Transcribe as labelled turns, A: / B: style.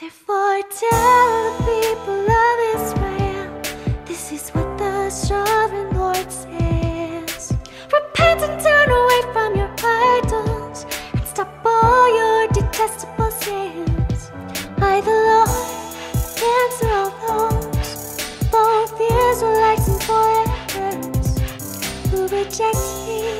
A: Therefore tell the people of Israel, this is what the sovereign Lord says. Repent and turn away from your idols, and stop all your detestable sins. I, the Lord, answer all those, both the Israelites and foreigners, who reject me